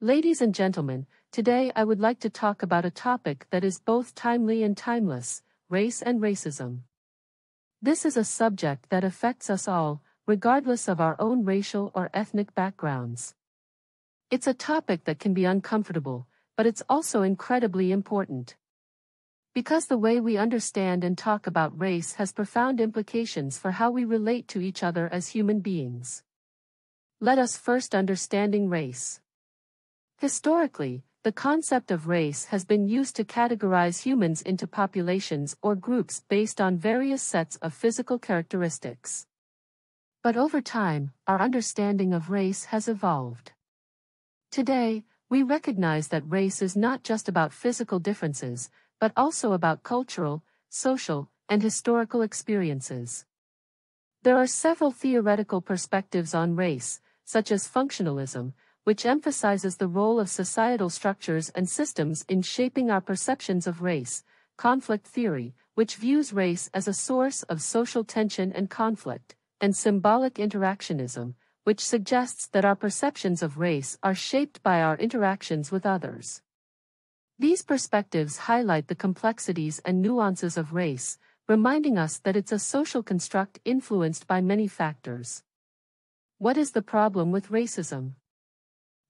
Ladies and gentlemen, today I would like to talk about a topic that is both timely and timeless race and racism. This is a subject that affects us all, regardless of our own racial or ethnic backgrounds. It's a topic that can be uncomfortable, but it's also incredibly important. Because the way we understand and talk about race has profound implications for how we relate to each other as human beings. Let us first understanding race. Historically, the concept of race has been used to categorize humans into populations or groups based on various sets of physical characteristics. But over time, our understanding of race has evolved. Today, we recognize that race is not just about physical differences, but also about cultural, social, and historical experiences. There are several theoretical perspectives on race, such as functionalism, which emphasizes the role of societal structures and systems in shaping our perceptions of race, conflict theory, which views race as a source of social tension and conflict, and symbolic interactionism, which suggests that our perceptions of race are shaped by our interactions with others. These perspectives highlight the complexities and nuances of race, reminding us that it's a social construct influenced by many factors. What is the problem with racism?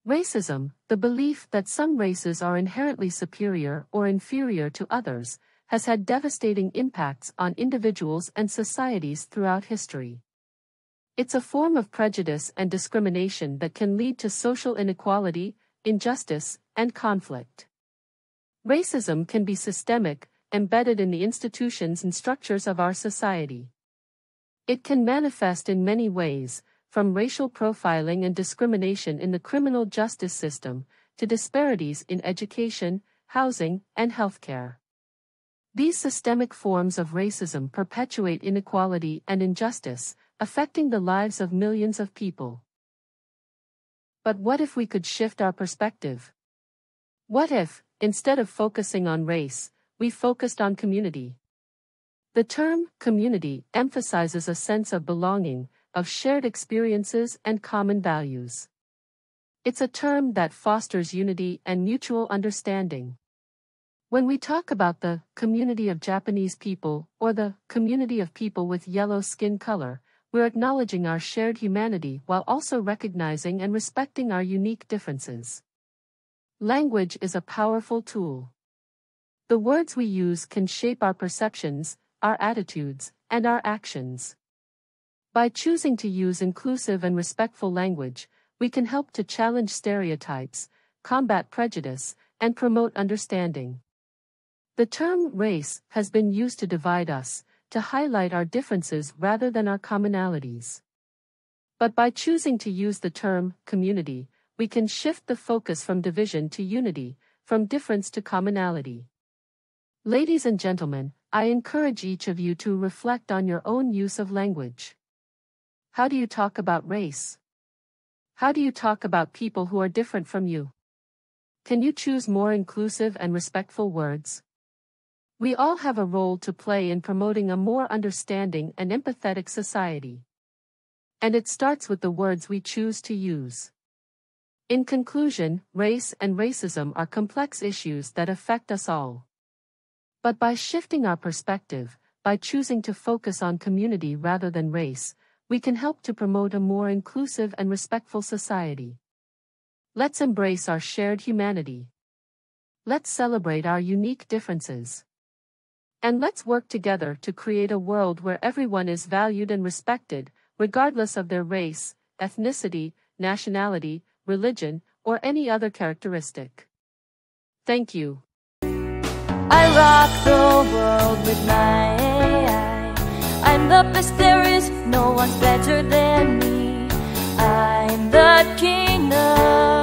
Racism, the belief that some races are inherently superior or inferior to others, has had devastating impacts on individuals and societies throughout history. It's a form of prejudice and discrimination that can lead to social inequality, injustice, and conflict. Racism can be systemic, embedded in the institutions and structures of our society. It can manifest in many ways, from racial profiling and discrimination in the criminal justice system, to disparities in education, housing, and healthcare. These systemic forms of racism perpetuate inequality and injustice, affecting the lives of millions of people. But what if we could shift our perspective? What if, instead of focusing on race, we focused on community? The term community emphasizes a sense of belonging, of shared experiences and common values. It's a term that fosters unity and mutual understanding. When we talk about the community of Japanese people or the community of people with yellow skin color, we're acknowledging our shared humanity while also recognizing and respecting our unique differences. Language is a powerful tool. The words we use can shape our perceptions, our attitudes, and our actions. By choosing to use inclusive and respectful language, we can help to challenge stereotypes, combat prejudice, and promote understanding. The term race has been used to divide us, to highlight our differences rather than our commonalities. But by choosing to use the term community, we can shift the focus from division to unity, from difference to commonality. Ladies and gentlemen, I encourage each of you to reflect on your own use of language. How do you talk about race? How do you talk about people who are different from you? Can you choose more inclusive and respectful words? We all have a role to play in promoting a more understanding and empathetic society. And it starts with the words we choose to use. In conclusion, race and racism are complex issues that affect us all. But by shifting our perspective, by choosing to focus on community rather than race, we can help to promote a more inclusive and respectful society. Let's embrace our shared humanity. Let's celebrate our unique differences. And let's work together to create a world where everyone is valued and respected, regardless of their race, ethnicity, nationality, religion, or any other characteristic. Thank you. I rock the world with my AI. I'm the best there is one's better than me. I'm the king of